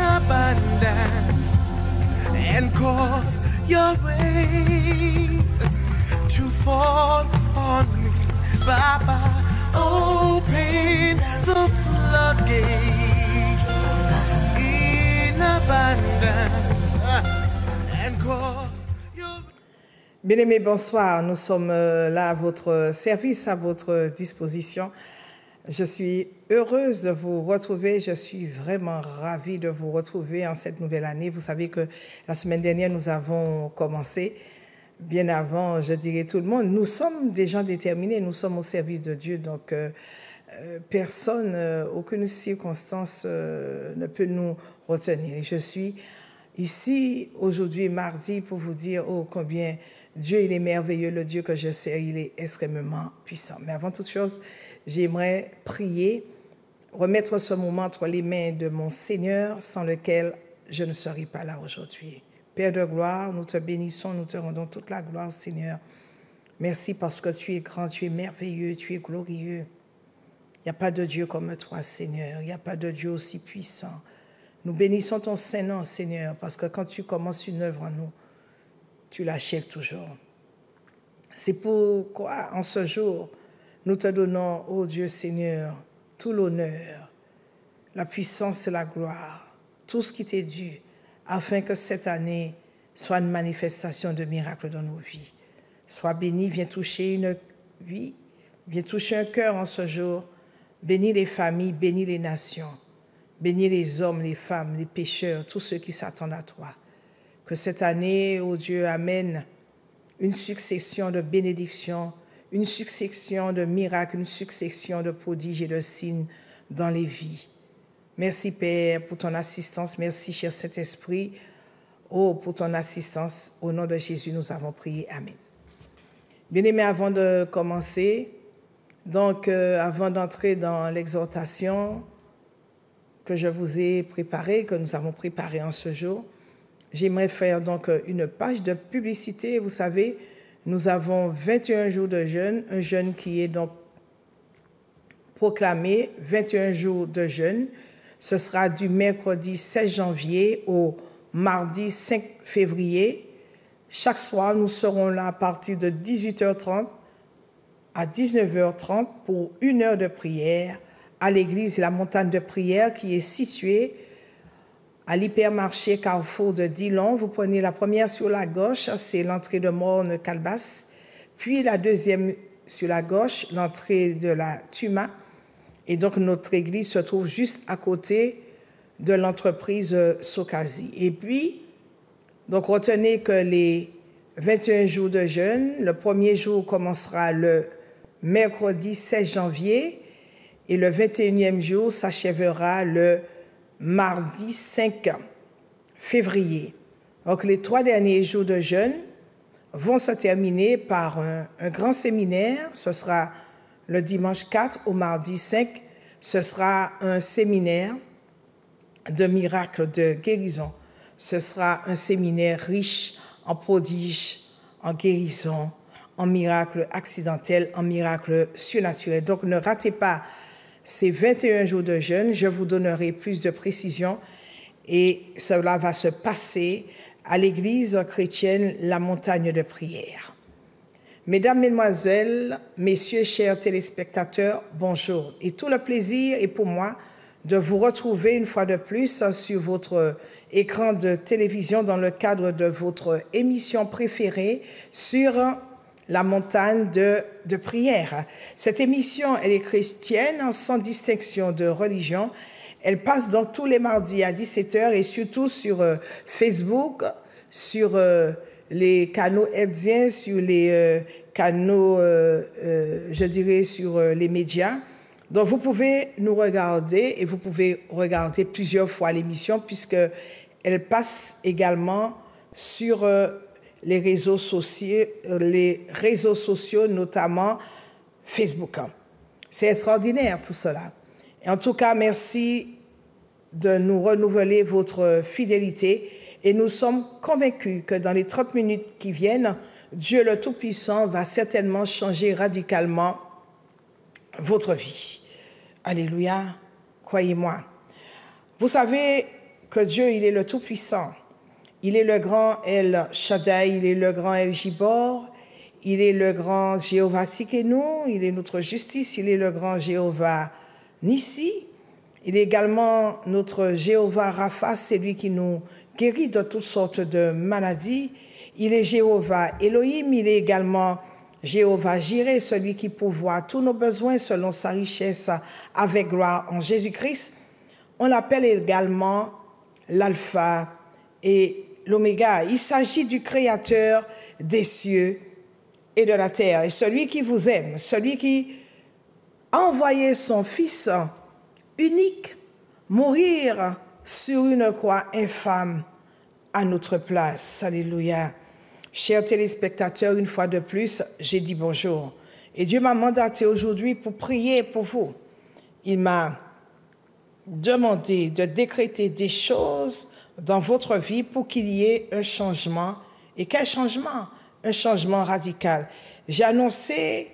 abundance and cause your rain to fall on me. Baba, open the floodgates in abundance and cause Bien-aimés, bonsoir. Nous sommes euh, là à votre service, à votre disposition. Je suis heureuse de vous retrouver. Je suis vraiment ravie de vous retrouver en cette nouvelle année. Vous savez que la semaine dernière, nous avons commencé bien avant, je dirais, tout le monde. Nous sommes des gens déterminés. Nous sommes au service de Dieu. Donc, euh, euh, personne, euh, aucune circonstance ne peut nous retenir. Et je suis ici aujourd'hui, mardi, pour vous dire oh, combien Dieu est merveilleux, le Dieu que je sers, il est extrêmement puissant. Mais avant toute chose, j'aimerais prier, remettre ce moment entre les mains de mon Seigneur, sans lequel je ne serais pas là aujourd'hui. Père de gloire, nous te bénissons, nous te rendons toute la gloire, Seigneur. Merci parce que tu es grand, tu es merveilleux, tu es glorieux. Il n'y a pas de Dieu comme toi, Seigneur. Il n'y a pas de Dieu aussi puissant. Nous bénissons ton Saint-Nom, Seigneur, parce que quand tu commences une œuvre en nous, tu l'achèves toujours. C'est pourquoi, en ce jour, nous te donnons, ô Dieu Seigneur, tout l'honneur, la puissance et la gloire, tout ce qui t'est dû, afin que cette année soit une manifestation de miracles dans nos vies. Sois béni, viens toucher une vie, viens toucher un cœur en ce jour. Bénis les familles, bénis les nations, bénis les hommes, les femmes, les pécheurs, tous ceux qui s'attendent à toi. Que cette année, ô Dieu, amène une succession de bénédictions, une succession de miracles, une succession de prodiges et de signes dans les vies. Merci Père pour ton assistance. Merci cher Saint-Esprit. Oh, pour ton assistance. Au nom de Jésus, nous avons prié. Amen. Bien-aimés, avant de commencer, donc euh, avant d'entrer dans l'exhortation que je vous ai préparée, que nous avons préparée en ce jour, j'aimerais faire donc une page de publicité. Vous savez, nous avons 21 jours de jeûne, un jeûne qui est donc proclamé 21 jours de jeûne. Ce sera du mercredi 16 janvier au mardi 5 février. Chaque soir, nous serons là à partir de 18h30 à 19h30 pour une heure de prière à l'église La Montagne de Prière qui est située à l'hypermarché Carrefour de Dillon. Vous prenez la première sur la gauche, c'est l'entrée de Morne Calbas, puis la deuxième sur la gauche, l'entrée de la Tuma. Et donc notre église se trouve juste à côté de l'entreprise Sokazi. Et puis, donc retenez que les 21 jours de jeûne, le premier jour commencera le mercredi 16 janvier et le 21e jour s'achèvera le mardi 5 février. Donc les trois derniers jours de jeûne vont se terminer par un, grand séminaire. Ce sera le dimanche 4 au mardi 5. Ce sera un séminaire de miracles de guérison. Ce sera un séminaire riche en prodiges, en guérison, en miracles accidentels, en miracles surnaturels. Donc ne ratez pas ces 21 jours de jeûne. Je vous donnerai plus de précisions et cela va se passer à l'église chrétienne La Montagne de Prière. Mesdames, Mesdemoiselles, Messieurs, chers téléspectateurs, bonjour. Et tout le plaisir est pour moi de vous retrouver une fois de plus sur votre écran de télévision dans le cadre de votre émission préférée sur la montagne de, de prière. Cette émission, elle est chrétienne sans distinction de religion. Elle passe donc tous les mardis à 17h et surtout sur euh, Facebook, sur euh, les canaux hertziens, sur les euh, canaux, je dirais, sur les médias. Donc vous pouvez nous regarder et vous pouvez regarder plusieurs fois l'émission puisque elle passe également sur les réseaux sociaux, les réseaux sociaux notamment Facebook. C'est extraordinaire tout cela. Et en tout cas, merci de nous renouveler votre fidélité et nous sommes convaincus que dans les 30 minutes qui viennent, Dieu le Tout-Puissant va certainement changer radicalement votre vie. Alléluia, croyez-moi. Vous savez, que Dieu, il est le Tout-Puissant. Il est le grand El Shaddai, il est le grand El Gibor, il est le grand Jéhovah Sikenu, il est notre justice, il est le grand Jéhovah Nissi. Il est également notre Jéhovah Rapha, c'est lui qui nous guérit de toutes sortes de maladies. Il est Jéhovah Elohim, il est également Jéhovah Jireh, celui qui pourvoit tous nos besoins selon sa richesse avec gloire en Jésus-Christ. On l'appelle également l'alpha et l'oméga. Il s'agit du créateur des cieux et de la terre. Et celui qui vous aime, celui qui a envoyé son Fils unique mourir sur une croix infâme à notre place. Alléluia. Chers téléspectateurs, une fois de plus, j'ai dit bonjour. Et Dieu m'a mandaté aujourd'hui pour prier pour vous. Il m'a demandé de décréter des choses dans votre vie pour qu'il y ait un changement. Et quel changement? Un changement radical. J'ai annoncé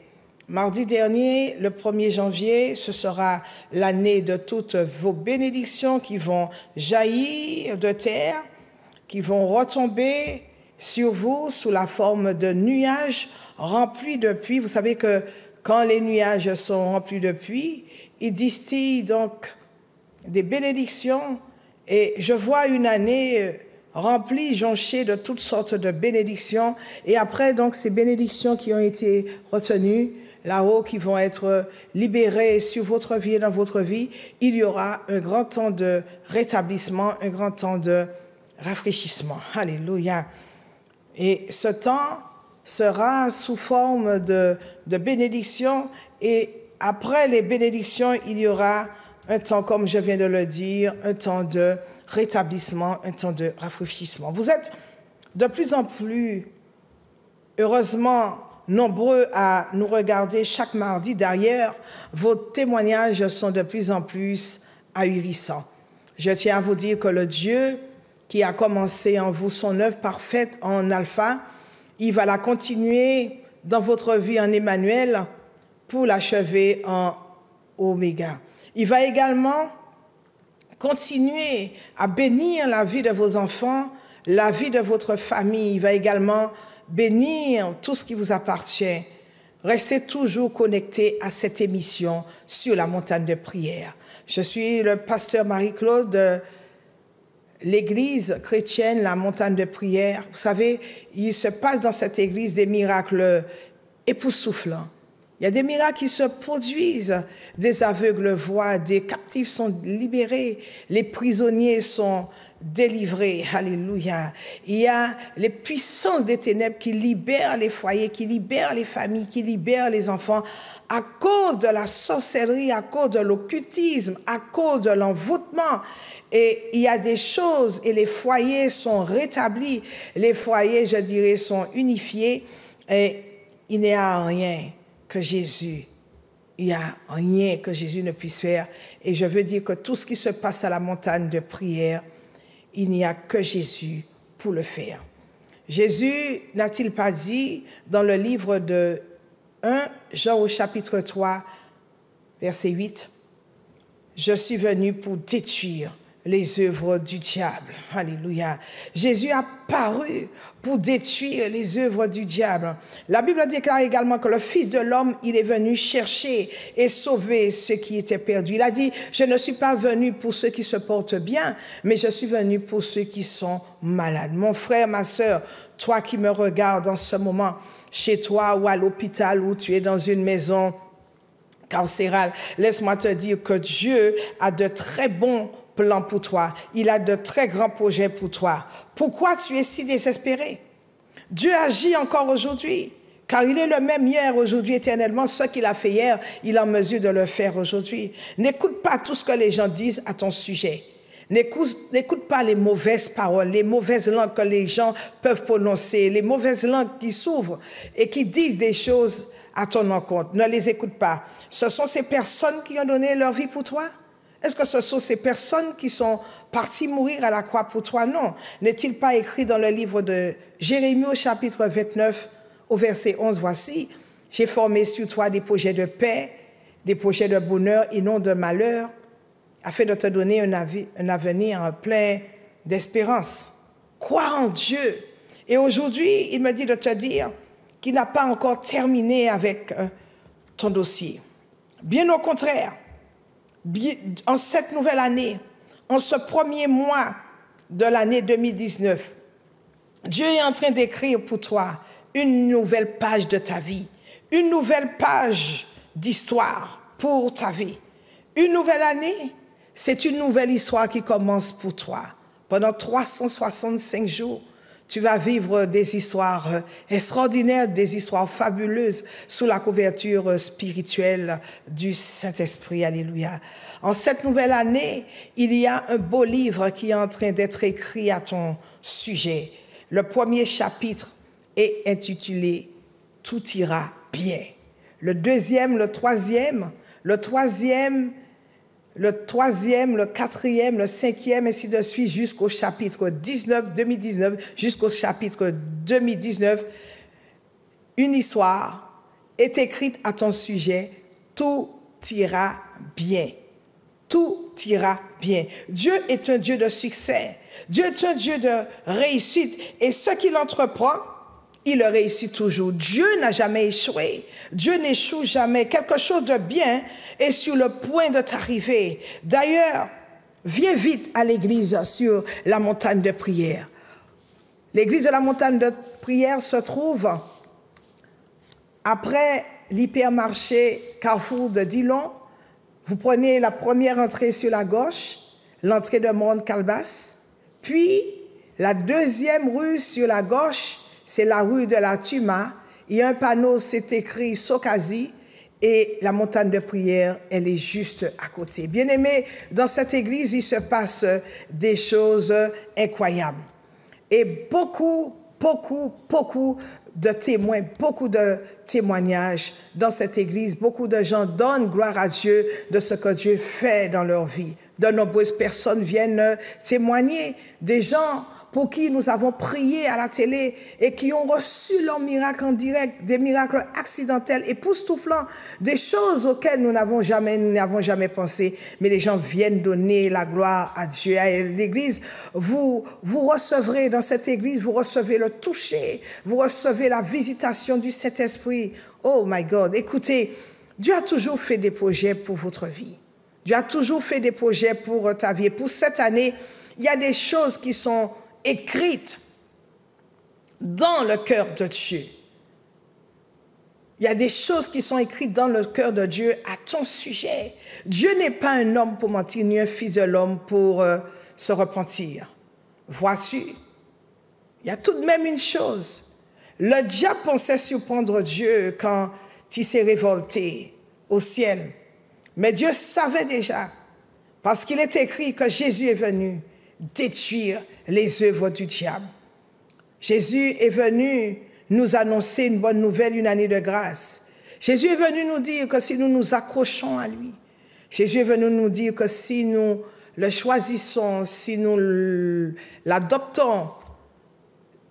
mardi dernier, le 1er janvier, ce sera l'année de toutes vos bénédictions qui vont jaillir de terre, qui vont retomber sur vous sous la forme de nuages remplis de pluie. Vous savez que quand les nuages sont remplis de pluie, ils distillent donc des bénédictions et je vois une année remplie, jonchée de toutes sortes de bénédictions. Et après, donc, ces bénédictions qui ont été retenues là-haut, qui vont être libérées sur votre vie et dans votre vie, il y aura un grand temps de rétablissement, un grand temps de rafraîchissement. Alléluia. Et ce temps sera sous forme de, de bénédiction et après les bénédictions, il y aura un temps, comme je viens de le dire, un temps de rétablissement, un temps de rafraîchissement. Vous êtes de plus en plus, heureusement, nombreux à nous regarder chaque mardi. D'ailleurs, vos témoignages sont de plus en plus ahurissants. Je tiens à vous dire que le Dieu qui a commencé en vous son œuvre parfaite en alpha, il va la continuer dans votre vie en Emmanuel pour l'achever en oméga. Il va également continuer à bénir la vie de vos enfants, la vie de votre famille. Il va également bénir tout ce qui vous appartient. Restez toujours connectés à cette émission sur la montagne de prière. Je suis le pasteur Marie-Claude de l'église chrétienne, la montagne de prière. Vous savez, il se passe dans cette église des miracles époustouflants. Il y a des miracles qui se produisent. Des aveugles voient, des captifs sont libérés, les prisonniers sont délivrés. Alléluia. Il y a les puissances des ténèbres qui libèrent les foyers, qui libèrent les familles, qui libèrent les enfants à cause de la sorcellerie, à cause de l'occultisme, à cause de l'envoûtement. Et il y a des choses et les foyers sont rétablis. Les foyers, je dirais, sont unifiés et il n'y a rien que Jésus, il n'y a rien que Jésus ne puisse faire. Et je veux dire que tout ce qui se passe à la montagne de prière, il n'y a que Jésus pour le faire. Jésus n'a-t-il pas dit dans le livre de 1 Jean au chapitre 3, verset 8, Je suis venu pour détruire les œuvres du diable. Alléluia. Jésus a paru pour détruire les œuvres du diable. La Bible déclare également que le Fils de l'homme, il est venu chercher et sauver ceux qui étaient perdus. Il a dit, je ne suis pas venu pour ceux qui se portent bien, mais je suis venu pour ceux qui sont malades. Mon frère, ma sœur, toi qui me regardes en ce moment, chez toi ou à l'hôpital ou tu es dans une maison laisse-moi te dire que Dieu a de très bons plan pour toi. Il a de très grands projets pour toi. Pourquoi tu es si désespéré? Dieu agit encore aujourd'hui, car il est le même hier, aujourd'hui, éternellement. Ce qu'il a fait hier, il est en mesure de le faire aujourd'hui. N'écoute pas tout ce que les gens disent à ton sujet. N'écoute pas les mauvaises paroles, les mauvaises langues que les gens peuvent prononcer, les mauvaises langues qui s'ouvrent et qui disent des choses à ton encontre. Ne les écoute pas. Ce sont ces personnes qui ont donné leur vie pour toi. Est-ce que ce sont ces personnes qui sont parties mourir à la croix pour toi? Non. N'est-il pas écrit dans le livre de Jérémie au chapitre 29 au verset 11, voici, j'ai formé sur toi des projets de paix, des projets de bonheur et non de malheur, afin de te donner un, un avenir plein d'espérance. Crois en Dieu. Et aujourd'hui, il me dit de te dire qu'il n'a pas encore terminé avec euh, ton dossier. Bien au contraire, en cette nouvelle année, en ce premier mois de l'année 2019, Dieu est en train d'écrire pour toi une nouvelle page de ta vie, une nouvelle page d'histoire pour ta vie. Une nouvelle année, c'est une nouvelle histoire qui commence pour toi. Pendant 365 jours, tu vas vivre des histoires extraordinaires, des histoires fabuleuses sous la couverture spirituelle du Saint-Esprit. Alléluia. En cette nouvelle année, il y a un beau livre qui est en train d'être écrit à ton sujet. Le premier chapitre est intitulé Tout ira bien. Le deuxième, le troisième, le troisième le troisième, le quatrième, le cinquième, ainsi de suite, jusqu'au chapitre 19, 2019, jusqu'au chapitre 2019, une histoire est écrite à ton sujet, tout ira bien. Tout ira bien. Dieu est un Dieu de succès. Dieu est un Dieu de réussite. Et ce qu'il entreprend, il réussit toujours. Dieu n'a jamais échoué. Dieu n'échoue jamais. Quelque chose de bien est sur le point de t'arriver. D'ailleurs, viens vite à l'église sur la montagne de prière. L'église de la montagne de prière se trouve après l'hypermarché Carrefour de Dillon. Vous prenez la première entrée sur la gauche, l'entrée de Monde Calbas, puis la deuxième rue sur la gauche, c'est la rue de la Tuma. Il y a un panneau, c'est écrit Sokazi, et la montagne de prière, elle est juste à côté. Bien aimé, dans cette église, il se passe des choses incroyables. Et beaucoup, beaucoup, beaucoup de témoins, beaucoup de témoignages dans cette église. Beaucoup de gens donnent gloire à Dieu de ce que Dieu fait dans leur vie. De nombreuses personnes viennent témoigner. Des gens pour qui nous avons prié à la télé et qui ont reçu leur miracle en direct, des miracles accidentels, époustouflants, des choses auxquelles nous n'avons jamais, n'avons jamais pensé. Mais les gens viennent donner la gloire à Dieu, à l'église. Vous, vous recevrez dans cette église, vous recevez le toucher, vous recevez la visitation du Saint-Esprit. Oh my God. Écoutez, Dieu a toujours fait des projets pour votre vie. Dieu a toujours fait des projets pour ta vie. pour cette année, il y a des choses qui sont écrites dans le cœur de Dieu. Il y a des choses qui sont écrites dans le cœur de Dieu à ton sujet. Dieu n'est pas un homme pour mentir, ni un fils de l'homme pour euh, se repentir. Voici, il y a tout de même une chose. Le diable pensait surprendre Dieu quand il s'est révolté au ciel. Mais Dieu savait déjà, parce qu'il est écrit que Jésus est venu détruire les œuvres du diable. Jésus est venu nous annoncer une bonne nouvelle, une année de grâce. Jésus est venu nous dire que si nous nous accrochons à lui, Jésus est venu nous dire que si nous le choisissons, si nous l'adoptons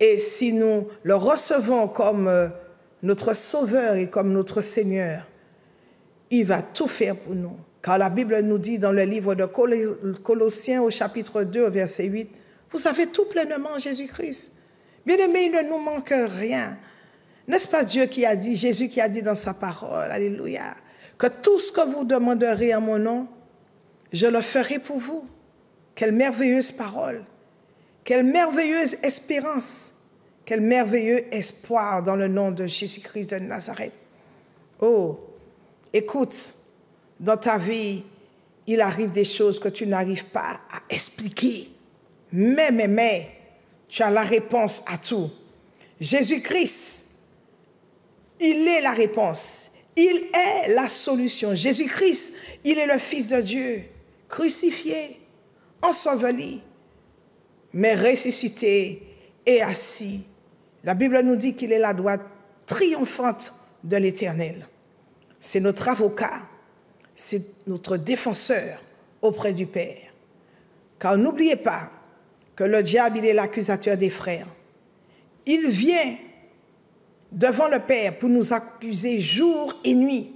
et si nous le recevons comme euh, notre Sauveur et comme notre Seigneur, il va tout faire pour nous. Car la Bible nous dit dans le livre de Colossiens au chapitre 2 au verset 8, vous avez tout pleinement en Jésus-Christ. Bien aimé, il ne nous manque rien. N'est-ce pas Dieu qui a dit, Jésus qui a dit dans sa parole, Alléluia, que tout ce que vous demanderez en mon nom, je le ferai pour vous. Quelle merveilleuse parole, quelle merveilleuse espérance, quel merveilleux espoir dans le nom de Jésus-Christ de Nazareth. Oh, écoute, dans ta vie, il arrive des choses que tu n'arrives pas à expliquer. Mais, mais, mais, tu as la réponse à tout. Jésus-Christ, il est la réponse. Il est la solution. Jésus-Christ, il est le Fils de Dieu, crucifié, enseveli, mais ressuscité et assis. La Bible nous dit qu'il est la droite triomphante de l'Éternel. C'est notre avocat c'est notre défenseur auprès du Père. Car n'oubliez pas que le diable, il est l'accusateur des frères. Il vient devant le Père pour nous accuser jour et nuit.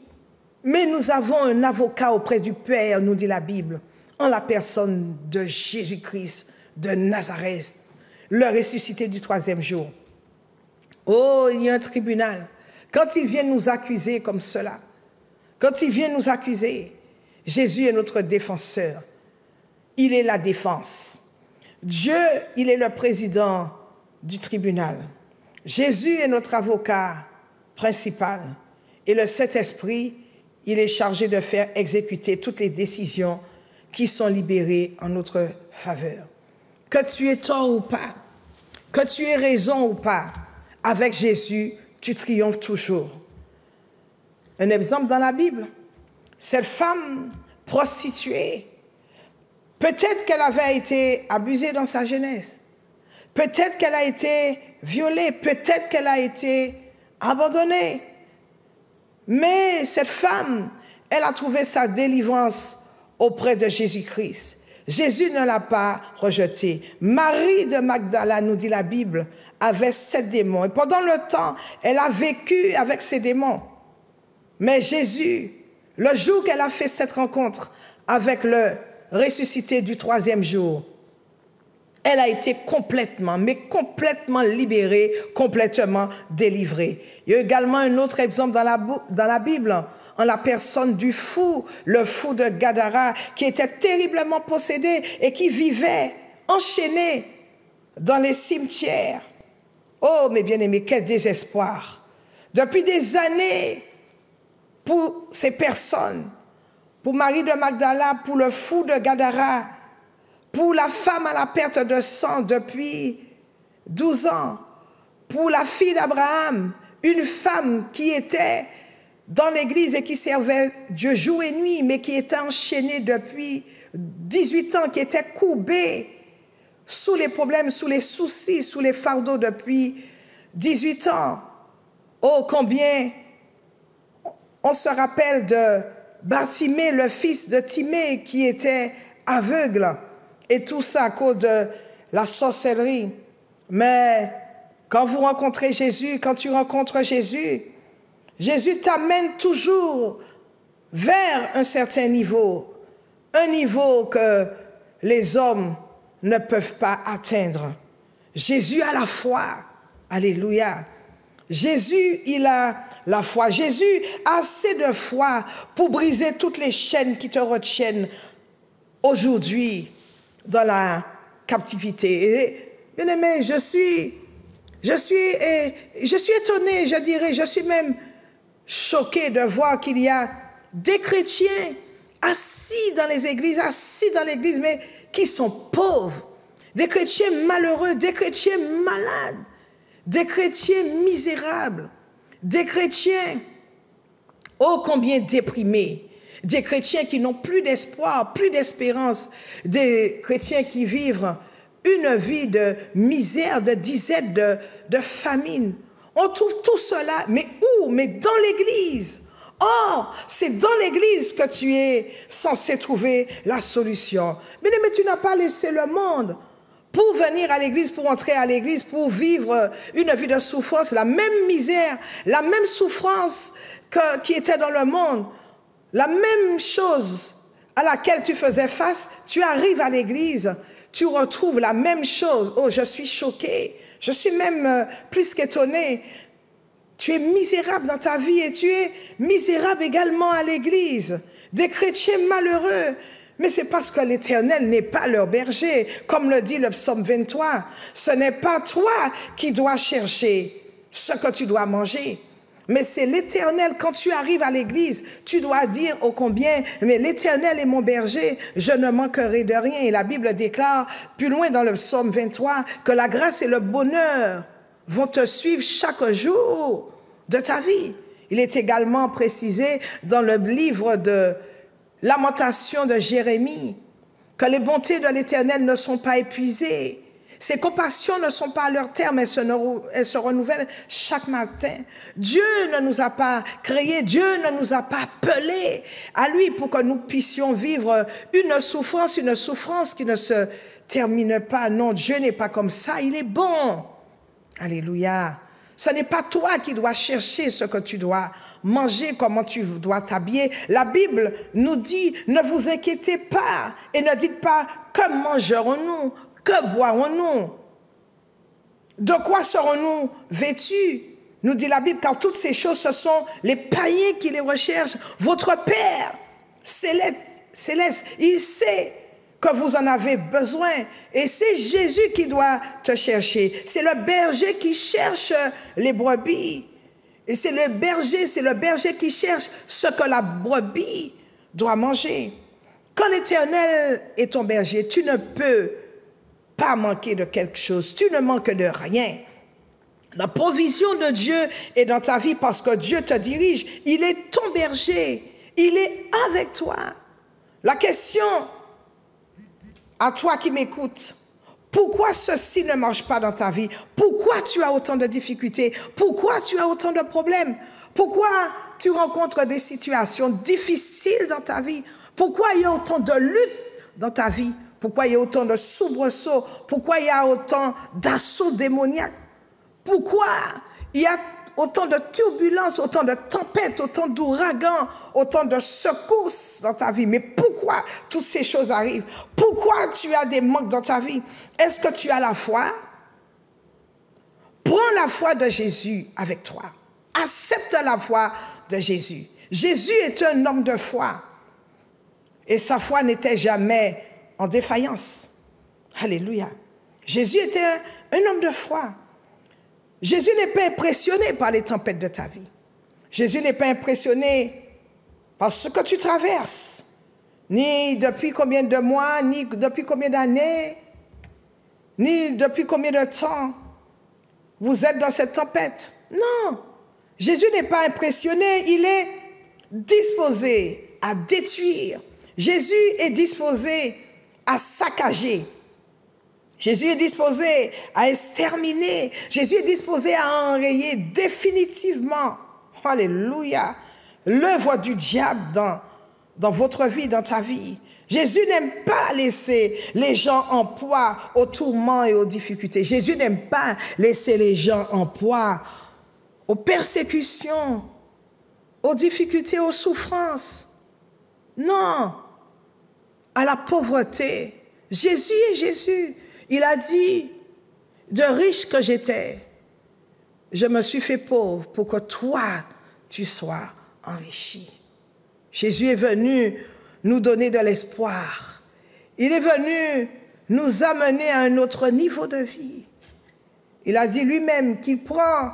Mais nous avons un avocat auprès du Père, nous dit la Bible. en la personne de Jésus-Christ de Nazareth, le ressuscité du troisième jour. Oh, il y a un tribunal. Quand ils viennent nous accuser comme cela, quand ils viennent nous accuser, Jésus est notre défenseur. Il est la défense. Dieu, il est le président du tribunal. Jésus est notre avocat principal. Et le Saint-Esprit, il est chargé de faire exécuter toutes les décisions qui sont libérées en notre faveur. Que tu aies tort ou pas, que tu aies raison ou pas, avec Jésus, tu triomphes toujours. Un exemple dans la Bible, cette femme prostituée, peut-être qu'elle avait été abusée dans sa jeunesse, peut-être qu'elle a été violée, peut-être qu'elle a été abandonnée, mais cette femme, elle a trouvé sa délivrance auprès de Jésus-Christ. Jésus ne l'a pas rejetée. Marie de Magdala, nous dit la Bible, avait sept démons. Et pendant le temps, elle a vécu avec ces démons. Mais Jésus, le jour qu'elle a fait cette rencontre avec le ressuscité du troisième jour, elle a été complètement, mais complètement libérée, complètement délivrée. Il y a également un autre exemple dans la, Bible, en la personne du fou, le fou de Gadara, qui était terriblement possédé et qui vivait enchaîné dans les cimetières. Oh, mes bien-aimés, quel désespoir. Depuis des années, pour ces personnes, pour Marie de Magdala, pour le fou de Gadara, pour la femme à la perte de sang depuis 12 ans, pour la fille d'Abraham, une femme qui était dans l'église et qui servait Dieu jour et nuit, mais qui était enchaînée depuis 18 ans, qui était courbée sous les problèmes, sous les soucis, sous les fardeaux depuis 18 ans. Oh, combien on se rappelle de Bartimée, le fils de Timée, qui était aveugle, et tout ça à cause de la sorcellerie. Mais quand vous rencontrez Jésus, quand tu rencontres Jésus, Jésus t'amène toujours vers un certain niveau, un niveau que les hommes ne peuvent pas atteindre. Jésus a la foi. Alléluia. Jésus, il a la foi. Jésus assez de foi pour briser toutes les chaînes qui te retiennent aujourd'hui dans la captivité. bien aimé, je suis, je suis, je suis étonné, je dirais, je suis même choqué de voir qu'il y a des chrétiens assis dans les églises, assis dans l'église, mais qui sont pauvres, des chrétiens malheureux, des chrétiens malades, des chrétiens misérables, des chrétiens oh combien déprimés, des chrétiens qui n'ont plus d'espoir, plus d'espérance, des chrétiens qui vivent une vie de misère, de disette, de, famine. On trouve tout cela, mais où? Mais dans l'Église. Or, c'est dans l'Église que tu es censé trouver la solution. Mais tu n'as pas laissé le monde pour venir à l'église, pour entrer à l'église, pour vivre une vie de souffrance, la même misère, la même souffrance que, qui était dans le monde, la même chose à laquelle tu faisais face, tu arrives à l'église, tu retrouves la même chose. Oh, je suis choqué. Je suis même euh, plus qu'étonné. Tu es misérable dans ta vie et tu es misérable également à l'église. Des chrétiens malheureux. Mais c'est parce que l'Éternel n'est pas leur berger. Comme le dit le psaume 23, ce n'est pas toi qui dois chercher ce que tu dois manger. Mais c'est l'Éternel, quand tu arrives à l'église, tu dois dire au combien, mais l'Éternel est mon berger, je ne manquerai de rien. Et la Bible déclare plus loin dans le psaume 23 que la grâce et le bonheur vont te suivre chaque jour de ta vie. Il est également précisé dans le livre de Lamentation de Jérémie que les bontés de l'Éternel ne sont pas épuisées ses compassions ne sont pas à leur terme, elles se, renouvellent chaque matin. Dieu ne nous a pas créés, Dieu ne nous a pas appelés à lui pour que nous puissions vivre une souffrance, une souffrance qui ne se termine pas. Non, Dieu n'est pas comme ça, il est bon. Alléluia. Ce n'est pas toi qui dois chercher ce que tu dois manger, comment tu dois t'habiller. La Bible nous dit, ne vous inquiétez pas et ne dites pas, que mangerons-nous, que boirons-nous, de quoi serons-nous vêtus? Nous dit la Bible, car toutes ces choses, ce sont les païens qui les recherchent. Votre Père céleste, céleste il sait que vous en avez besoin. Et c'est Jésus qui doit te chercher. C'est le berger qui cherche les brebis. Et c'est le berger, c'est le berger qui cherche ce que la brebis doit manger. Quand l'Éternel est ton berger, tu ne peux pas manquer de quelque chose. Tu ne manques de rien. La provision de Dieu est dans ta vie parce que Dieu te dirige. Il est ton berger. Il est avec toi. La question à toi qui m'écoutes, pourquoi ceci ne marche pas dans ta vie? Pourquoi tu as autant de difficultés? Pourquoi tu as autant de problèmes? Pourquoi tu rencontres des situations difficiles dans ta vie? Pourquoi il y a autant de luttes dans ta vie? Pourquoi il y a autant de soubresauts? Pourquoi il y a autant d'assauts démoniaques? Pourquoi il y a autant de turbulences, autant de tempêtes, autant d'ouragans, autant de secousses dans ta vie. Mais pourquoi toutes ces choses arrivent? Pourquoi tu as des manques dans ta vie? Est-ce que tu as la foi? Prends la foi de Jésus avec toi. Accepte la foi de Jésus. Jésus est un homme de foi. Et sa foi n'était jamais en défaillance. Alléluia. Jésus était un, un homme de foi. Jésus n'est pas impressionné par les tempêtes de ta vie. Jésus n'est pas impressionné par ce que tu traverses, ni depuis combien de mois, ni depuis combien d'années, ni depuis combien de temps vous êtes dans cette tempête. Non, Jésus n'est pas impressionné, il est disposé à détruire. Jésus est disposé à saccager. Jésus est disposé à exterminer. Jésus est disposé à enrayer définitivement, alléluia, l'œuvre du diable dans, dans votre vie, dans ta vie. Jésus n'aime pas laisser les gens en poids aux tourments et aux difficultés. Jésus n'aime pas laisser les gens en poids aux persécutions, aux difficultés, aux souffrances. Non, à la pauvreté. Jésus est Jésus. Il a dit, de riche que j'étais, je me suis fait pauvre pour que toi, tu sois enrichi. Jésus est venu nous donner de l'espoir. Il est venu nous amener à un autre niveau de vie. Il a dit lui-même qu'il prend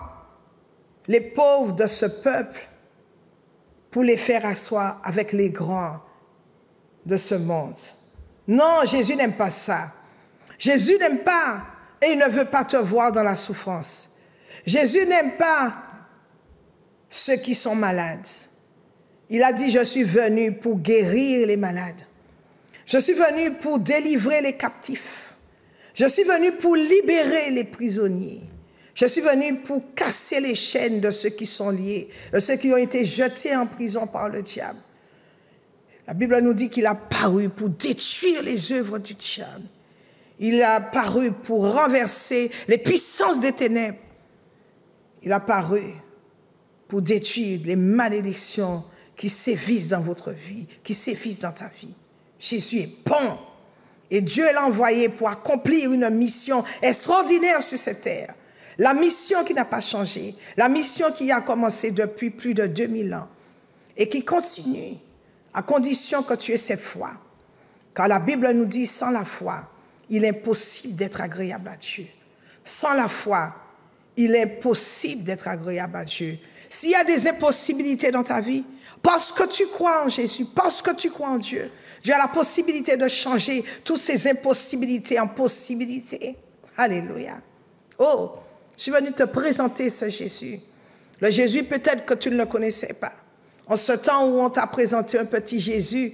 les pauvres de ce peuple pour les faire asseoir avec les grands de ce monde. Non, Jésus n'aime pas ça. Jésus n'aime pas et il ne veut pas te voir dans la souffrance. Jésus n'aime pas ceux qui sont malades. Il a dit, je suis venu pour guérir les malades. Je suis venu pour délivrer les captifs. Je suis venu pour libérer les prisonniers. Je suis venu pour casser les chaînes de ceux qui sont liés, de ceux qui ont été jetés en prison par le diable. La Bible nous dit qu'il a paru pour détruire les œuvres du diable. Il a paru pour renverser les puissances des ténèbres. Il a paru pour détruire les malédictions qui sévissent dans votre vie, qui sévissent dans ta vie. Jésus est bon. Et Dieu l'a envoyé pour accomplir une mission extraordinaire sur cette terre. La mission qui n'a pas changé. La mission qui a commencé depuis plus de 2000 ans. Et qui continue à condition que tu aies cette foi. Car la Bible nous dit, sans la foi, il est impossible d'être agréable à Dieu. Sans la foi, il est impossible d'être agréable à Dieu. S'il y a des impossibilités dans ta vie, parce que tu crois en Jésus, parce que tu crois en Dieu, Dieu a la possibilité de changer toutes ces impossibilités en possibilités. Alléluia. Oh, je suis venu te présenter ce Jésus. Le Jésus, peut-être que tu ne le connaissais pas. En ce temps où on t'a présenté un petit Jésus,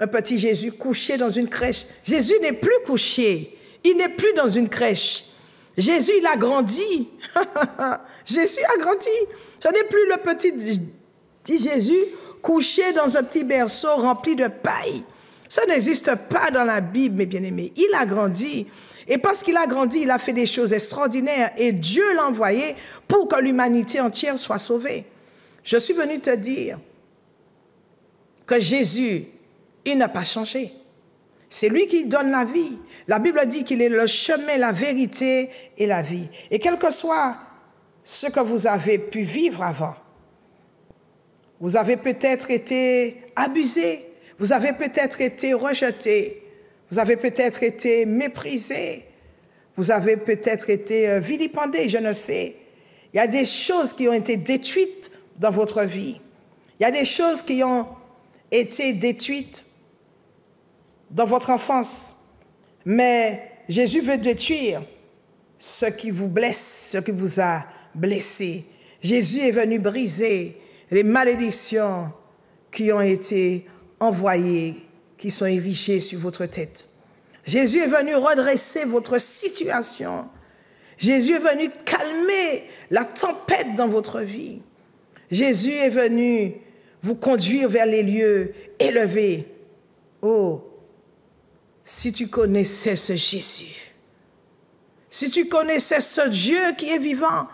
un petit Jésus couché dans une crèche. Jésus n'est plus couché. Il n'est plus dans une crèche. Jésus, il a grandi. Jésus a grandi. Ce n'est plus le petit, Jésus couché dans un petit berceau rempli de paille. Ça n'existe pas dans la Bible, mes bien-aimés. Il a grandi. Et parce qu'il a grandi, il a fait des choses extraordinaires et Dieu l'a envoyé pour que l'humanité entière soit sauvée. Je suis venu te dire que Jésus, il n'a pas changé. C'est lui qui donne la vie. La Bible dit qu'il est le chemin, la vérité et la vie. Et quel que soit ce que vous avez pu vivre avant, vous avez peut-être été abusé, vous avez peut-être été rejeté, vous avez peut-être été méprisé, vous avez peut-être été euh, vilipendé, je ne sais. Il y a des choses qui ont été détruites dans votre vie. Il y a des choses qui ont été détruites dans votre enfance. Mais Jésus veut détruire ce qui vous blesse, ce qui vous a blessé. Jésus est venu briser les malédictions qui ont été envoyées, qui sont érigées sur votre tête. Jésus est venu redresser votre situation. Jésus est venu calmer la tempête dans votre vie. Jésus est venu vous conduire vers les lieux élevés. Oh, si tu connaissais ce Jésus, si tu connaissais ce Dieu qui est vivant,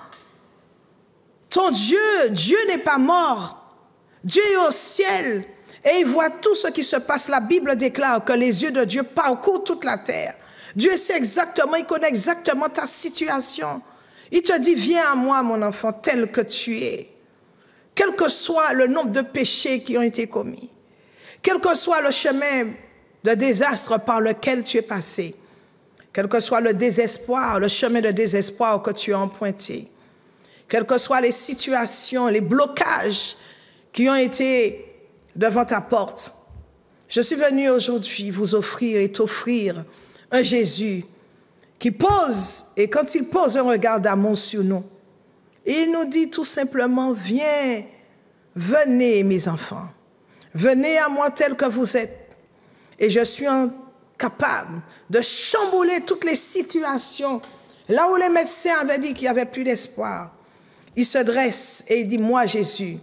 ton Dieu, Dieu n'est pas mort. Dieu est au ciel et il voit tout ce qui se passe. La Bible déclare que les yeux de Dieu parcourent toute la terre. Dieu sait exactement, il connaît exactement ta situation. Il te dit, viens à moi, mon enfant, tel que tu es. Quel que soit le nombre de péchés qui ont été commis, quel que soit le chemin de désastre par lequel tu es passé, quel que soit le désespoir, le chemin de désespoir que tu as emprunté, quelles que soient les situations, les blocages qui ont été devant ta porte, je suis venu aujourd'hui vous offrir et t'offrir un Jésus qui pose, et quand il pose un regard d'amour sur nous, il nous dit tout simplement, viens, venez mes enfants, venez à moi tel que vous êtes, et je suis capable de chambouler toutes les situations, là où les médecins avaient dit qu'il n'y avait plus d'espoir, il se dresse et il dit, moi Jésus,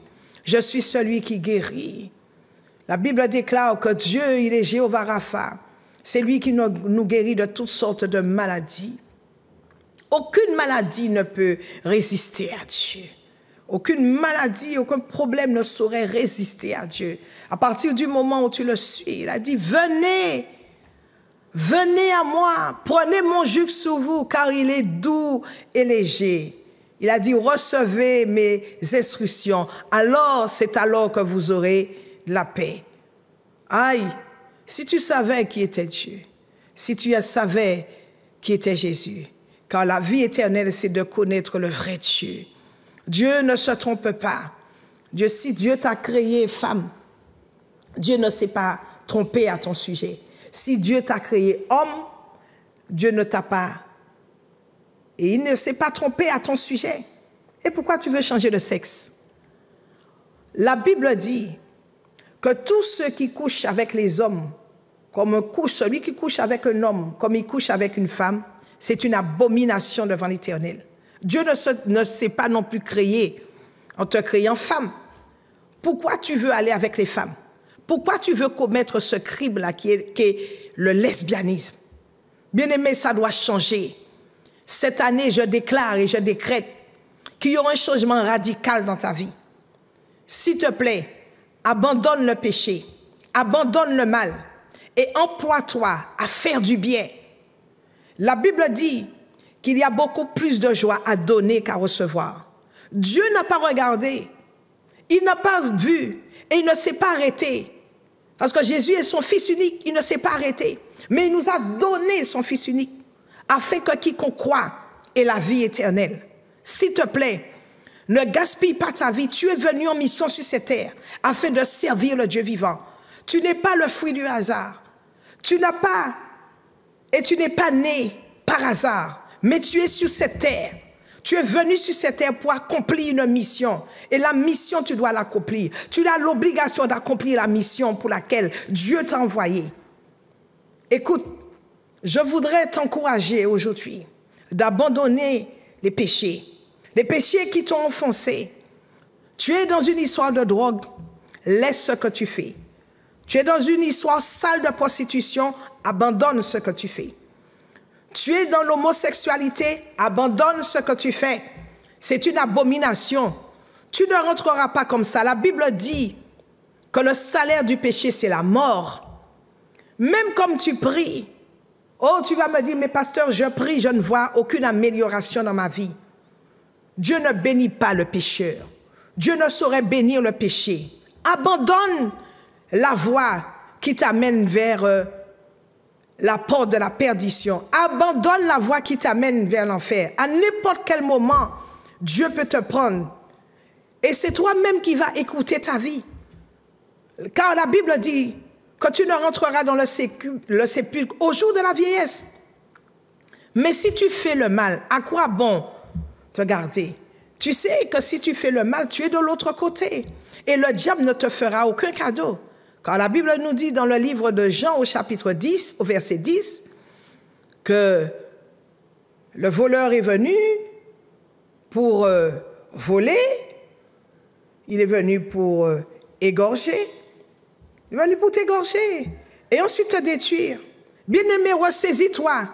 je suis celui qui guérit. La Bible déclare que Dieu, il est Jéhovah Rapha. C'est lui qui nous, nous guérit de toutes sortes de maladies. Aucune maladie ne peut résister à Dieu. Aucune maladie, aucun problème ne saurait résister à Dieu. À partir du moment où tu le suis, il a dit, venez, venez à moi, prenez mon juge sur vous, car il est doux et léger. Il a dit, recevez mes instructions, alors c'est alors que vous aurez la paix. Aïe, si tu savais qui était Dieu, si tu savais qui était Jésus, car la vie éternelle, c'est de connaître le vrai Dieu. Dieu ne se trompe pas. Dieu, si Dieu t'a créé femme, Dieu ne s'est pas trompé à ton sujet. Si Dieu t'a créé homme, Dieu ne t'a pas et il ne s'est pas trompé à ton sujet. Et pourquoi tu veux changer de sexe? La Bible dit que tous ceux qui couchent avec les hommes, comme couche, celui qui couche avec un homme, comme il couche avec une femme, c'est une abomination devant l'Éternel. Dieu ne, s'est pas non plus créé en te créant femme. Pourquoi tu veux aller avec les femmes? Pourquoi tu veux commettre ce crime-là qui est, le lesbianisme? Bien aimé, ça doit changer. Cette année, je déclare et je décrète qu'il y aura un changement radical dans ta vie. S'il te plaît, abandonne le péché, abandonne le mal et emploie-toi à faire du bien. La Bible dit qu'il y a beaucoup plus de joie à donner qu'à recevoir. Dieu n'a pas regardé, il n'a pas vu et il ne s'est pas arrêté. Parce que Jésus est son Fils unique, il ne s'est pas arrêté. Mais il nous a donné son Fils unique afin que quiconque croit ait la vie éternelle. S'il te plaît, ne gaspille pas ta vie. Tu es venu en mission sur cette terre afin de servir le Dieu vivant. Tu n'es pas le fruit du hasard. Tu n'as pas, et tu n'es pas né par hasard, mais tu es sur cette terre. Tu es venu sur cette terre pour accomplir une mission. Et la mission, tu dois l'accomplir. Tu as l'obligation d'accomplir la mission pour laquelle Dieu t'a envoyé. Écoute, je voudrais t'encourager aujourd'hui d'abandonner les péchés, les péchés qui t'ont enfoncé. Tu es dans une histoire de drogue, laisse ce que tu fais. Tu es dans une histoire sale de prostitution, abandonne ce que tu fais. Tu es dans l'homosexualité, abandonne ce que tu fais. C'est une abomination. Tu ne rentreras pas comme ça. La Bible dit que le salaire du péché, c'est la mort. Même comme tu pries, oh, tu vas me dire, mais pasteur, je prie, je ne vois aucune amélioration dans ma vie. Dieu ne bénit pas le pécheur. Dieu ne saurait bénir le péché. Abandonne la voie qui t'amène vers euh, la porte de la perdition. Abandonne la voie qui t'amène vers l'enfer. À n'importe quel moment, Dieu peut te prendre. Et c'est toi-même qui vas écouter ta vie. Car la Bible dit que tu ne rentreras dans le, le sépulcre au jour de la vieillesse. Mais si tu fais le mal, à quoi bon te garder? Tu sais que si tu fais le mal, tu es de l'autre côté. Et le diable ne te fera aucun cadeau. La Bible nous dit dans le livre de Jean au chapitre 10, au verset 10, que le voleur est venu pour euh, voler, il est venu pour euh, égorger, il est venu pour t'égorger et ensuite te détruire. Bien-aimé, ressaisis-toi.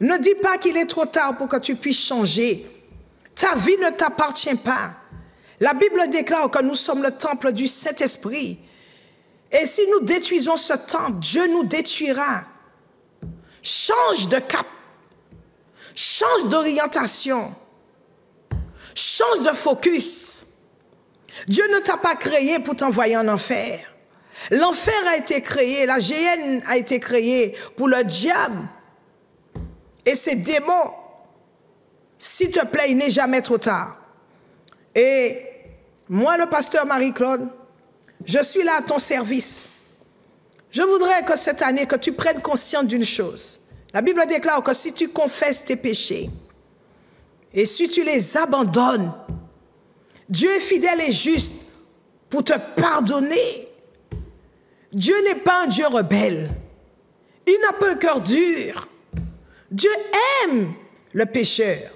Ne dis pas qu'il est trop tard pour que tu puisses changer. Ta vie ne t'appartient pas. La Bible déclare que nous sommes le temple du Saint-Esprit. Et si nous détruisons ce temple, Dieu nous détruira. Change de cap. Change d'orientation. Change de focus. Dieu ne t'a pas créé pour t'envoyer en enfer. L'enfer a été créé, la géhenne a été créée pour le diable et ses démons. S'il te plaît, il n'est jamais trop tard. Et moi, le pasteur Marie-Claude, je suis là à ton service. Je voudrais que cette année, que tu prennes conscience d'une chose. La Bible déclare que si tu confesses tes péchés et si tu les abandonnes, Dieu est fidèle et juste pour te pardonner. Dieu n'est pas un Dieu rebelle. Il n'a pas un cœur dur. Dieu aime le pécheur,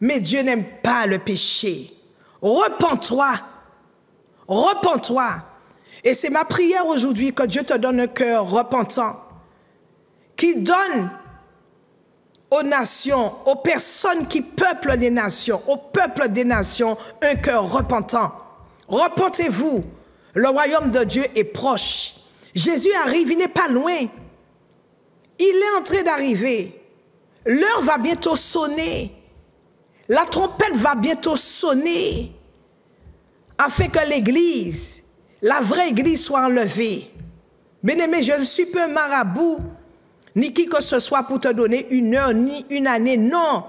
mais Dieu n'aime pas le péché. Repends-toi. Repends-toi. Et c'est ma prière aujourd'hui que Dieu te donne un cœur repentant, qui donne aux nations, aux personnes qui peuplent les nations, au peuple des nations, un cœur repentant. Repentez-vous, le royaume de Dieu est proche. Jésus arrive, il n'est pas loin. Il est en train d'arriver. L'heure va bientôt sonner. La trompette va bientôt sonner afin que l'Église, la vraie Église, soit enlevée. Bien-aimé, je ne suis pas un marabout, ni qui que ce soit pour te donner une heure, ni une année. Non.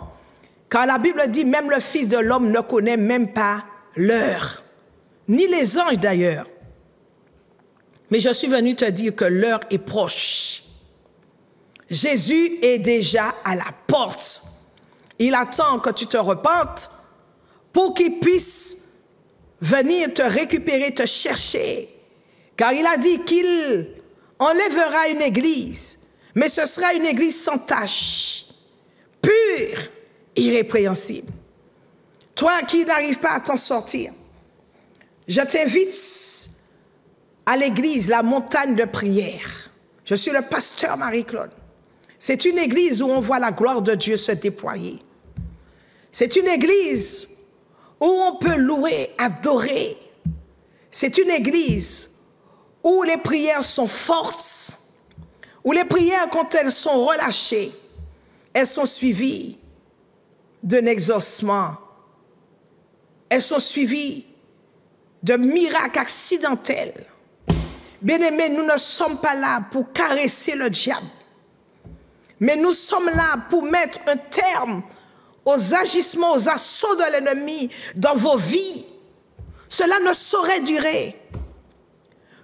Car la Bible dit, même le Fils de l'homme ne connaît même pas l'heure. Ni les anges d'ailleurs. Mais je suis venu te dire que l'heure est proche. Jésus est déjà à la porte. Il attend que tu te repentes pour qu'il puisse venir te récupérer, te chercher. Car il a dit qu'il enlèvera une église, mais ce sera une église sans tache, pure, irrépréhensible. Toi qui n'arrives pas à t'en sortir, je t'invite à l'église, la montagne de prière. Je suis le pasteur Marie-Claude. C'est une église où on voit la gloire de Dieu se déployer. C'est une église où on peut louer, adorer. C'est une église où les prières sont fortes, où les prières, quand elles sont relâchées, elles sont suivies d'un exaucement. Elles sont suivies de miracles accidentels. Bien-aimés, nous ne sommes pas là pour caresser le diable, mais nous sommes là pour mettre un terme aux agissements, aux assauts de l'ennemi dans vos vies. Cela ne saurait durer.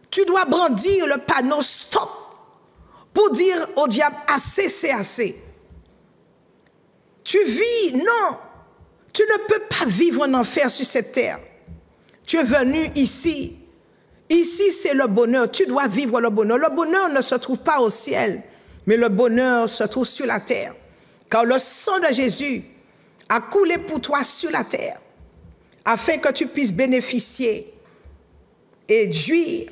Tu dois brandir le panneau stop pour dire au diable assez, c'est assez. Tu vis, non. Tu ne peux pas vivre en enfer sur cette terre. Tu es venu ici. Ici, c'est le bonheur. Tu dois vivre le bonheur. Le bonheur ne se trouve pas au ciel, mais le bonheur se trouve sur la terre. Car le sang de Jésus a coulé pour toi sur la terre, afin que tu puisses bénéficier et jouir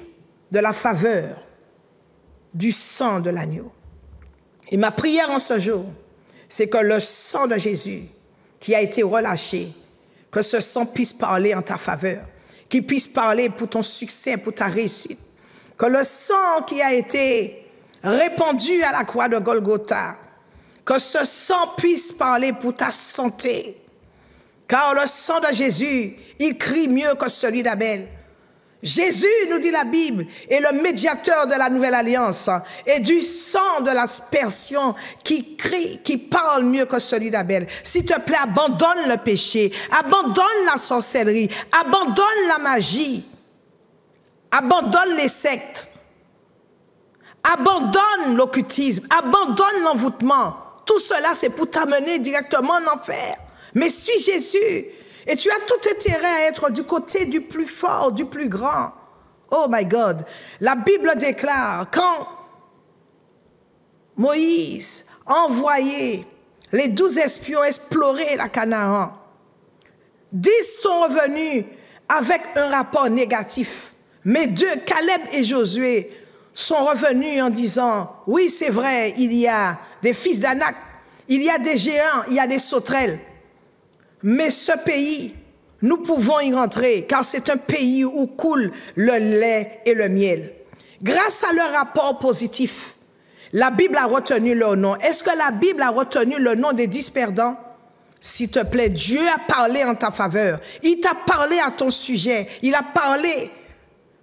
de la faveur du sang de l'agneau. Et ma prière en ce jour, c'est que le sang de Jésus qui a été relâché, que ce sang puisse parler en ta faveur, qu'il puisse parler pour ton succès, pour ta réussite. Que le sang qui a été répandu à la croix de Golgotha, que ce sang puisse parler pour ta santé. Car le sang de Jésus, il crie mieux que celui d'Abel. Jésus, nous dit la Bible, est le médiateur de la nouvelle alliance et du sang de l'aspersion qui crie, qui parle mieux que celui d'Abel. S'il te plaît, abandonne le péché, abandonne la sorcellerie, abandonne la magie, abandonne les sectes, abandonne l'occultisme, abandonne l'envoûtement. Tout cela, c'est pour t'amener directement en enfer. Mais suis Jésus. Et tu as tout intérêt à être du côté du plus fort, du plus grand. Oh my God. La Bible déclare, quand Moïse a envoyé les douze espions explorer la Canaan, dix sont revenus avec un rapport négatif. Mais deux, Caleb et Josué, sont revenus en disant, oui, c'est vrai, il y a des fils d'Anak, il y a des géants, il y a des sauterelles. Mais ce pays, nous pouvons y rentrer car c'est un pays où coule le lait et le miel. Grâce à leur rapport positif, la Bible a retenu leur nom. Est-ce que la Bible a retenu le nom des dix perdants? S'il te plaît, Dieu a parlé en ta faveur. Il t'a parlé à ton sujet. Il a parlé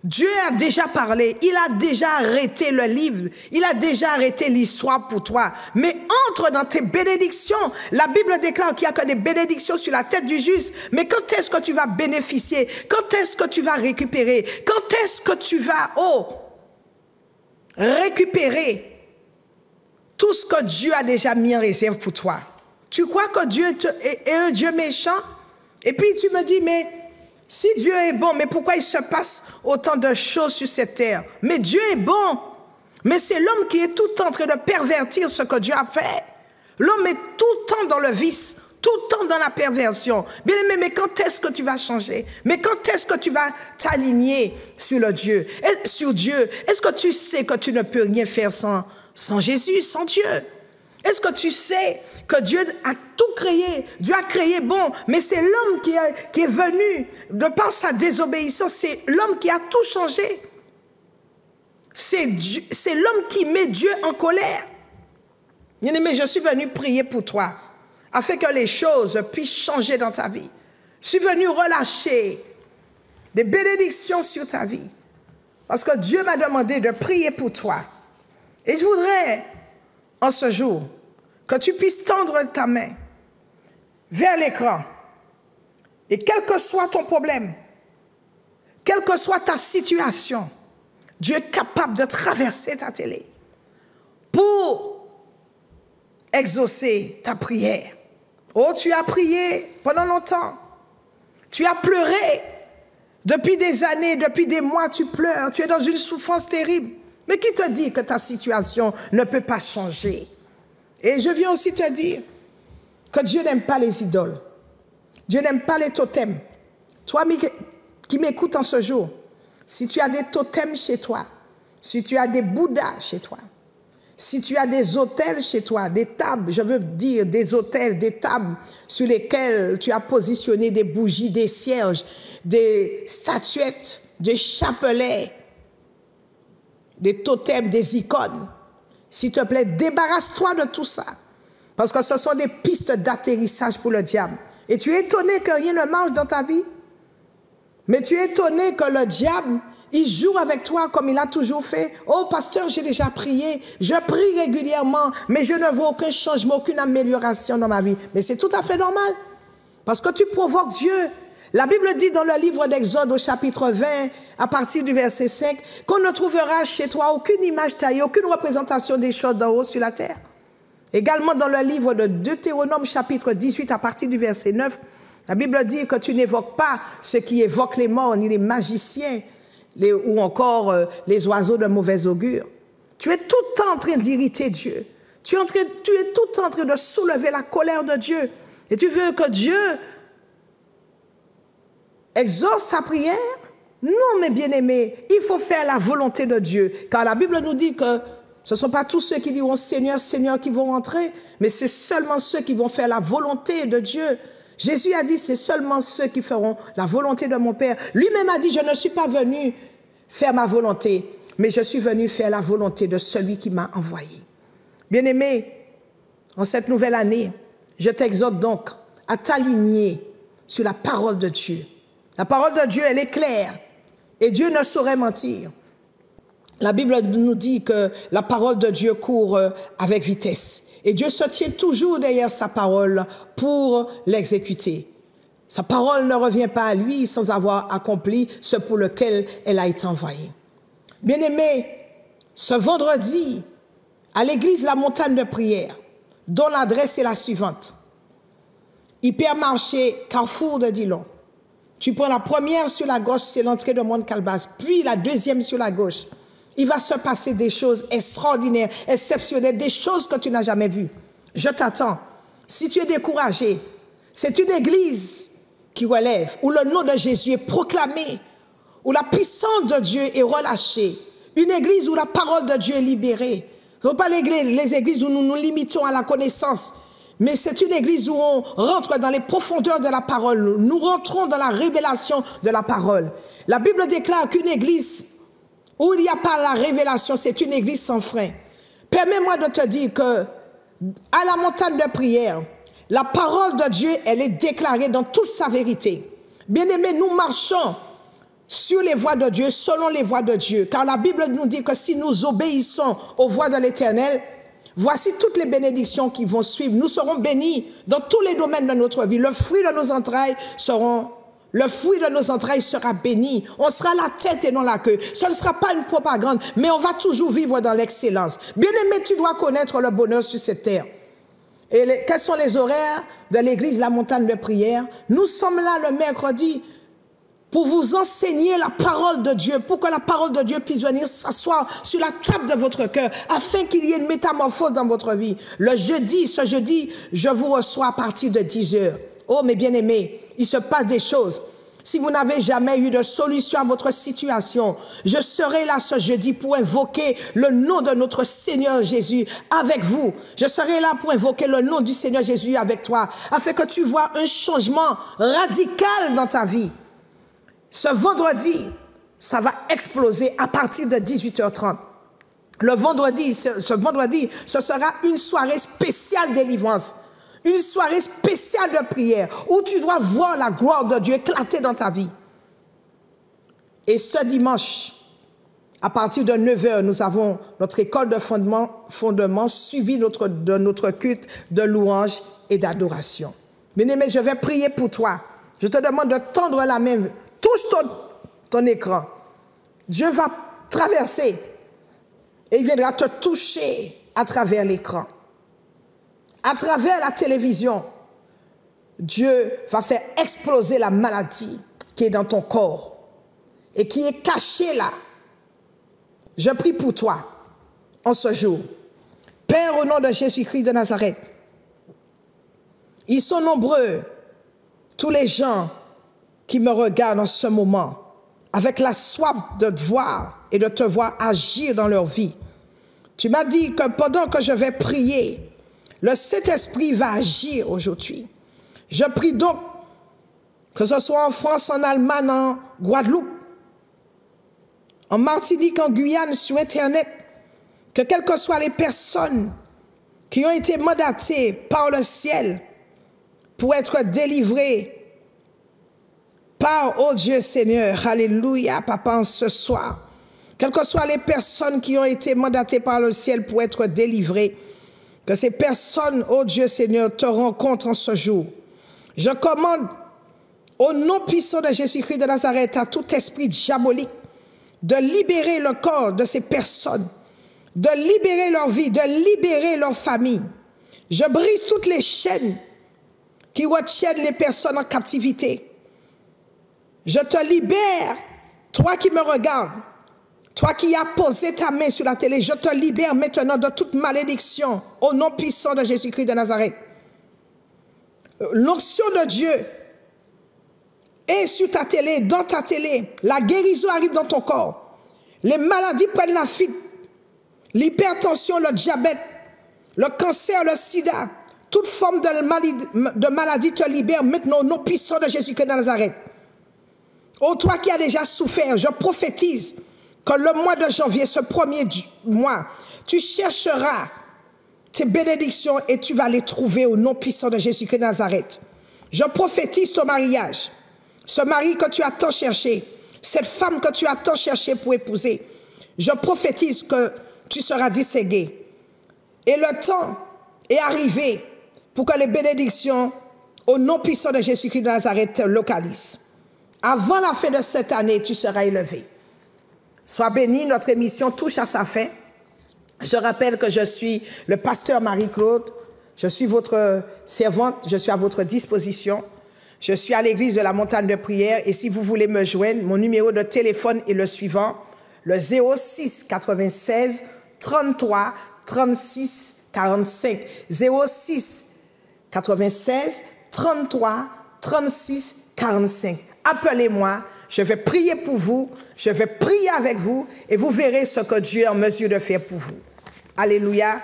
Dieu a déjà parlé, il a déjà arrêté le livre, il a déjà arrêté l'histoire pour toi. Mais entre dans tes bénédictions. La Bible déclare qu'il n'y a que des bénédictions sur la tête du juste. Mais quand est-ce que tu vas bénéficier? Quand est-ce que tu vas récupérer? Quand est-ce que tu vas, oh, récupérer tout ce que Dieu a déjà mis en réserve pour toi? Tu crois que Dieu est un Dieu méchant? Et puis tu me dis, mais si Dieu est bon, mais pourquoi il se passe autant de choses sur cette terre? Mais Dieu est bon. Mais c'est l'homme qui est tout le temps en train de pervertir ce que Dieu a fait. L'homme est tout le temps dans le vice, tout le temps dans la perversion. Bien aimé, mais quand est-ce que tu vas changer? Mais quand est-ce que tu vas t'aligner sur le Dieu, sur Dieu Est-ce que tu sais que tu ne peux rien faire sans, sans Jésus, sans Dieu? Est-ce que tu sais que Dieu a tout créé? Dieu a créé bon, mais c'est l'homme qui, qui, est venu, de par sa désobéissance, c'est l'homme qui a tout changé. C'est l'homme qui met Dieu en colère. Bien-aimé, je suis venu prier pour toi, afin que les choses puissent changer dans ta vie. Je suis venu relâcher des bénédictions sur ta vie. Parce que Dieu m'a demandé de prier pour toi. Et je voudrais, en ce jour, que tu puisses tendre ta main vers l'écran. Et quel que soit ton problème, quelle que soit ta situation, Dieu est capable de traverser ta télé pour exaucer ta prière. Oh, tu as prié pendant longtemps. Tu as pleuré. Depuis des années, depuis des mois, tu pleures. Tu es dans une souffrance terrible. Mais qui te dit que ta situation ne peut pas changer? Et je viens aussi te dire que Dieu n'aime pas les idoles. Dieu n'aime pas les totems. Toi qui m'écoutes en ce jour, si tu as des totems chez toi, si tu as des bouddhas chez toi, si tu as des hôtels chez toi, des tables, je veux dire des hôtels, des tables sur lesquelles tu as positionné des bougies, des cierges, des statuettes, des chapelets, des totems, des icônes, s'il te plaît, débarrasse-toi de tout ça. Parce que ce sont des pistes d'atterrissage pour le diable. Et tu es étonné que rien ne marche dans ta vie. Mais tu es étonné que le diable, il joue avec toi comme il a toujours fait. Oh, pasteur, j'ai déjà prié. Je prie régulièrement, mais je ne vois aucun changement, aucune amélioration dans ma vie. Mais c'est tout à fait normal. Parce que tu provoques Dieu la Bible dit dans le livre d'Exode au chapitre 20, à partir du verset 5, qu'on ne trouvera chez toi aucune image taillée, aucune représentation des choses d'en haut sur la terre. Également dans le livre de Deutéronome chapitre 18, à partir du verset 9, la Bible dit que tu n'évoques pas ce qui évoque les morts, ni les magiciens, ou encore euh, les oiseaux de mauvais augure. Tu es tout en train d'irriter Dieu. Tu es, tu es tout en train de soulever la colère de Dieu. Et tu veux que Dieu exauce ta prière Non, mes bien-aimés, il faut faire la volonté de Dieu. Car la Bible nous dit que Ce ne sont pas tous ceux qui diront Seigneur, Seigneur qui vont entrer, mais c'est seulement ceux qui vont faire la volonté de Dieu. Jésus a dit, c'est seulement ceux qui feront la volonté de mon Père. Lui-même a dit, je ne suis pas venu faire ma volonté, mais je suis venu faire la volonté de celui qui m'a envoyé. Bien-aimé, en cette nouvelle année, je t'exhorte donc à t'aligner sur la parole de Dieu. La parole de Dieu, elle est claire. Et Dieu ne saurait mentir. La Bible nous dit que la parole de Dieu court euh, avec vitesse. Et Dieu se tient toujours derrière sa parole pour l'exécuter. Sa parole ne revient pas à lui sans avoir accompli ce pour lequel elle a été envoyée. Bien-aimé, ce vendredi, à l'église La Montagne de Prière, dont l'adresse est la suivante. Hypermarché Carrefour de Dillon. Tu prends la première sur la gauche, c'est l'entrée de Mont Calbas, puis la deuxième sur la gauche. Il va se passer des choses extraordinaires, exceptionnelles, des choses que tu n'as jamais vues. Je t'attends. Si tu es découragé, c'est une église qui relève, où le nom de Jésus est proclamé, où la puissance de Dieu est relâchée. Une église où la parole de Dieu est libérée. Ce ne sont pas les églises où nous nous limitons à la connaissance, mais c'est une église où on rentre dans les profondeurs de la parole. Nous rentrons dans la révélation de la parole. La Bible déclare qu'une église où il n'y a pas la révélation, c'est une église sans frein. Permets-moi de te dire que à la montagne de prière, la parole de Dieu, elle est déclarée dans toute sa vérité. Bien-aimés, nous marchons sur les voies de Dieu, selon les voies de Dieu. Car la Bible nous dit que si nous obéissons aux voies de l'Éternel, voici toutes les bénédictions qui vont suivre. Nous serons bénis dans tous les domaines de notre vie. Le fruit de nos entrailles sera béni. On sera la tête et non la queue. Ce ne sera pas une propagande, mais on va toujours vivre dans l'excellence. Bien-aimé, tu dois connaître le bonheur sur cette terre. Et quels sont les horaires de l'église La Montagne de Prière? Nous sommes là le mercredi pour vous enseigner la parole de Dieu, pour que la parole de Dieu puisse venir s'asseoir sur la table de votre cœur, afin qu'il y ait une métamorphose dans votre vie. Le jeudi, ce jeudi, je vous reçois à partir de 10 heures. Oh, mes bien-aimés, il se passe des choses. Si vous n'avez jamais eu de solution à votre situation, je serai là ce jeudi pour invoquer le nom de notre Seigneur Jésus avec vous. Je serai là pour invoquer le nom du Seigneur Jésus avec toi, afin que tu vois un changement radical dans ta vie. Ce vendredi, ça va exploser à partir de 18h30. Le vendredi, ce, vendredi, ce sera une soirée spéciale délivrance une soirée spéciale de prière où tu dois voir la gloire de Dieu éclater dans ta vie. Et ce dimanche, à partir de 9h, nous avons notre école de fondement, suivi de notre culte de louange et d'adoration. Bien-aimé, je vais prier pour toi. Je te demande de tendre la main. Touche ton, ton écran. Dieu va traverser et il viendra te toucher à travers l'écran à travers la télévision, Dieu va faire exploser la maladie qui est dans ton corps et qui est cachée là. Je prie pour toi en ce jour. Père, au nom de Jésus-Christ de Nazareth, ils sont nombreux, tous les gens qui me regardent en ce moment, avec la soif de te voir et de te voir agir dans leur vie. Tu m'as dit que pendant que je vais prier, le Saint-Esprit va agir aujourd'hui. Je prie donc, que ce soit en France, en Allemagne, en Guadeloupe, en Martinique, en Guyane, sur Internet, que quelles que soient les personnes qui ont été mandatées par le ciel pour être délivrées par, oh Dieu Seigneur, Alléluia, Papa, ce soir, quelles que soient les personnes qui ont été mandatées par le ciel pour être délivrées, que ces personnes, oh Dieu Seigneur, te rencontrent en ce jour. Je commande au nom puissant de Jésus-Christ de Nazareth à tout esprit diabolique de libérer le corps de ces personnes, de libérer leur vie, de libérer leur famille. Je brise toutes les chaînes qui retiennent les personnes en captivité. Je te libère, toi qui me regardes, toi qui as posé ta main sur la télé, je te libère maintenant de toute malédiction au nom puissant de Jésus-Christ de Nazareth. L'onction de Dieu est sur ta télé, dans ta télé. La guérison arrive dans ton corps. Les maladies prennent la fuite. l'hypertension, le diabète, le cancer, le sida, toute forme de maladie, de te libère maintenant au nom puissant de Jésus-Christ de Nazareth. Oh, toi qui as déjà souffert, je prophétise que le mois de janvier, ce premier mois, tu chercheras tes bénédictions et tu vas les trouver au nom puissant de Jésus-Christ de Nazareth. Je prophétise ton mariage, ce mari que tu as tant cherché, cette femme que tu as tant cherché pour épouser. Je prophétise que tu seras disségué. Et le temps est arrivé pour que les bénédictions au nom puissant de Jésus-Christ de Nazareth te localisent. Avant la fin de cette année, tu seras élevé. Sois béni, notre émission touche à sa fin. Je rappelle que je suis le pasteur Marie-Claude. Je suis votre servante, je suis à votre disposition. Je suis à l'église de la montagne de prière et si vous voulez me joindre, mon numéro de téléphone est le suivant, le 06 96 33 36 45. 06 96 33 36 45 appelez-moi, je vais prier pour vous, je vais prier avec vous et vous verrez ce que Dieu est en mesure de faire pour vous. Alléluia.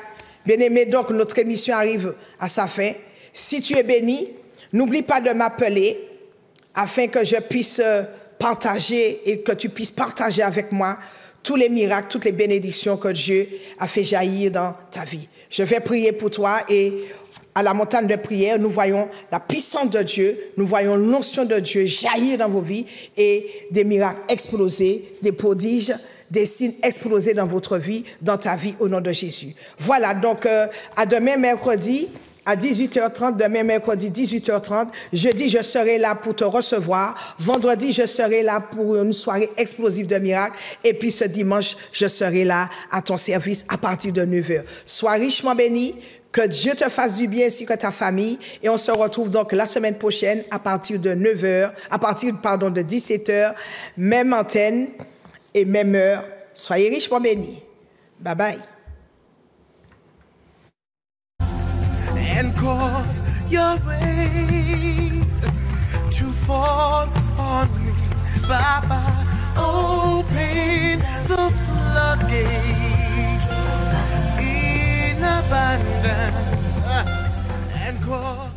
Bien-aimé, donc notre émission arrive à sa fin. Si tu es béni, n'oublie pas de m'appeler afin que je puisse partager et que tu puisses partager avec moi tous les miracles, toutes les bénédictions que Dieu a fait jaillir dans ta vie. Je vais prier pour toi et à la montagne de prière, nous voyons la puissance de Dieu, nous voyons l'onction de Dieu jaillir dans vos vies et des miracles exploser, des prodiges, des signes exploser dans votre vie, dans ta vie, au nom de Jésus. Voilà, donc euh, à demain mercredi à 18h30, demain mercredi 18h30. Jeudi, je serai là pour te recevoir. Vendredi, je serai là pour une soirée explosive de miracles. Et puis ce dimanche, je serai là à ton service à partir de 9h. Sois richement béni. Que Dieu te fasse du bien ainsi que ta famille. Et on se retrouve donc la semaine prochaine à partir de 9h, à partir, pardon, de 17h, même antenne et même heure. Soyez richement bénis. Bye bye. cause your rain to fall on me. Baba. Open the floodgates in abundance and cause.